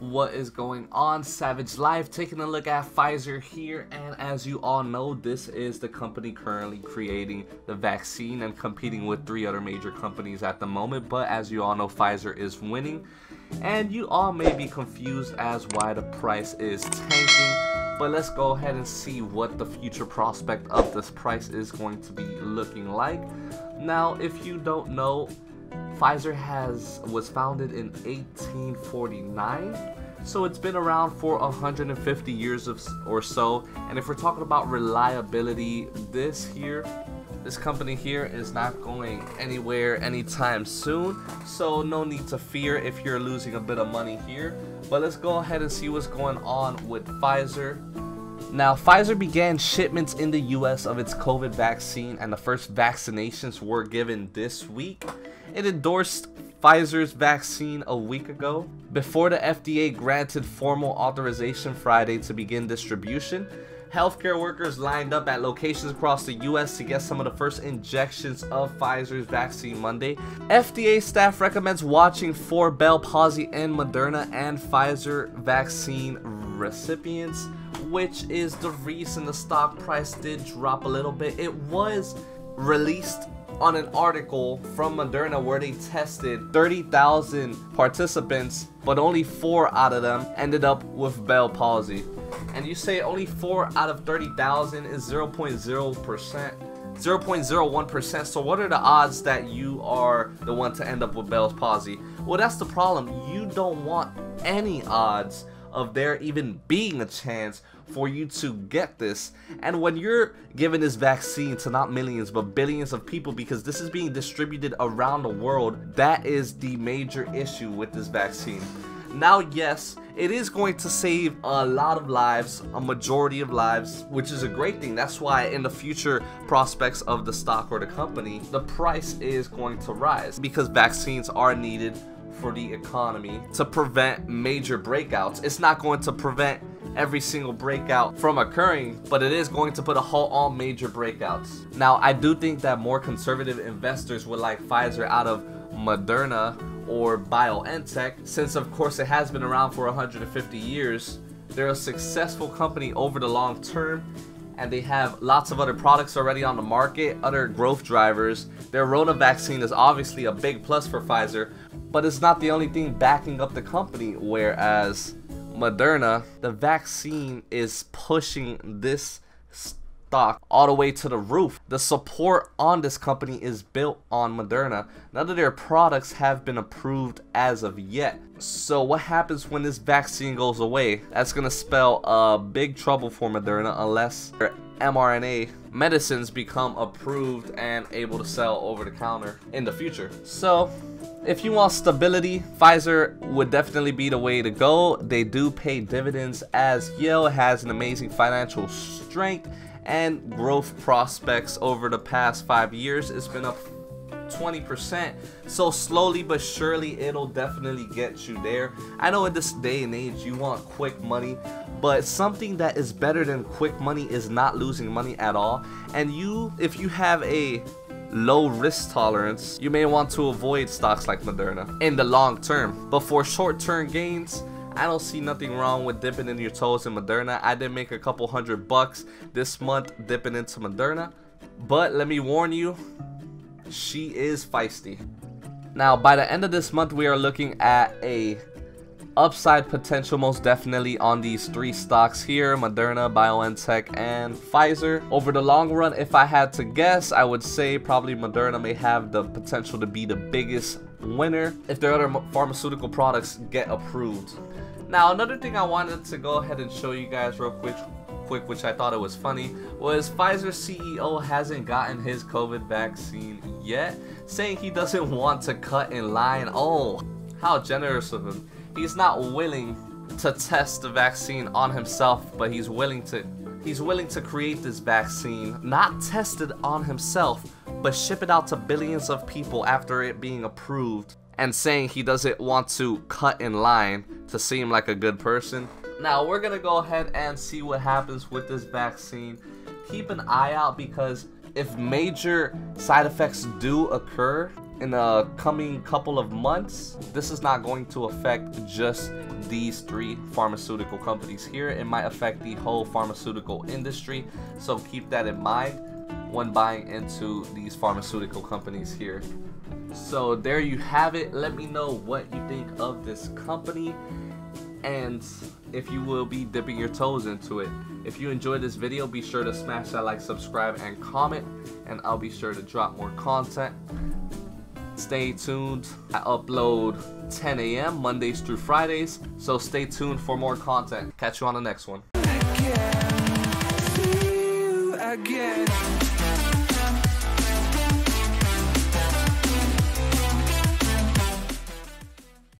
what is going on? Savage life taking a look at pfizer here. And as you all know this is the company currently creating the vaccine and competing with three other major companies at the moment. But as you all know pfizer is winning. And you all may be confused as why the price is tanking. But let's go ahead and see what the future prospect of this price is going to be looking like. Now if you don't know Pfizer has was founded in 1849 so it's been around for 150 years of, or so. And if we're talking about reliability this here this company here is not going anywhere anytime soon. So no need to fear if you're losing a bit of money here. But let's go ahead and see what's going on with Pfizer now, Pfizer began shipments in the US of its COVID vaccine, and the first vaccinations were given this week. It endorsed Pfizer's vaccine a week ago before the FDA granted formal authorization Friday to begin distribution. Healthcare workers lined up at locations across the US to get some of the first injections of Pfizer's vaccine Monday. FDA staff recommends watching for Bell palsy and Moderna and Pfizer vaccine recipients which is the reason the stock price did drop a little bit. It was released on an article from Moderna where they tested 30,000 participants, but only 4 out of them ended up with Bell palsy. And you say only 4 out of 30,000 is 0.0%. 0.01%. So what are the odds that you are the one to end up with Bell's palsy? Well, that's the problem. You don't want any odds of there even being a chance for you to get this. And when you're giving this vaccine to not millions but billions of people because this is being distributed around the world, that is the major issue with this vaccine. Now, yes, it is going to save a lot of lives, a majority of lives, which is a great thing. That's why in the future prospects of the stock or the company, the price is going to rise because vaccines are needed for the economy to prevent major breakouts. It's not going to prevent every single breakout from occurring, but it is going to put a halt on major breakouts. Now, I do think that more conservative investors would like Pfizer out of Moderna or BioNTech, since of course it has been around for 150 years. They're a successful company over the long term and they have lots of other products already on the market, other growth drivers. Their Rona vaccine is obviously a big plus for Pfizer, but it's not the only thing backing up the company, whereas Moderna, the vaccine is pushing this stock all the way to the roof. The support on this company is built on Moderna. None of their products have been approved as of yet. So what happens when this vaccine goes away? That's gonna spell a big trouble for Moderna unless their mRNA medicines become approved and able to sell over the counter in the future. So if you want stability, Pfizer would definitely be the way to go. They do pay dividends as Yale has an amazing financial strength and growth prospects over the past five years. It's been up 20%. So slowly but surely, it'll definitely get you there. I know in this day and age, you want quick money, but something that is better than quick money is not losing money at all. And you, if you have a low risk tolerance, you may want to avoid stocks like Moderna in the long term. But for short term gains, I don't see nothing wrong with dipping in your toes in Moderna. I did make a couple hundred bucks this month dipping into Moderna. But let me warn you, she is feisty. Now, by the end of this month, we are looking at a upside potential most definitely on these three stocks here Moderna, BioNTech, and Pfizer. Over the long run, if I had to guess, I would say probably Moderna may have the potential to be the biggest winner if their other pharmaceutical products get approved. Now, another thing I wanted to go ahead and show you guys real quick quick, which I thought it was funny, was Pfizer CEO hasn't gotten his COVID vaccine yet, saying he doesn't want to cut in line. Oh, how generous of him. He's not willing to test the vaccine on himself, but he's willing to he's willing to create this vaccine, not tested on himself, but ship it out to billions of people after it being approved and saying he doesn't want to cut in line to seem like a good person. Now we're gonna go ahead and see what happens with this vaccine. Keep an eye out because if major side effects do occur, in the coming couple of months, this is not going to affect just these three pharmaceutical companies here. It might affect the whole pharmaceutical industry. So keep that in mind when buying into these pharmaceutical companies here. So there you have it. Let me know what you think of this company and if you will be dipping your toes into it. If you enjoyed this video, be sure to smash that like, subscribe, and comment, and I'll be sure to drop more content. Stay tuned. I upload 10 a.m. Mondays through Fridays, so stay tuned for more content. Catch you on the next one.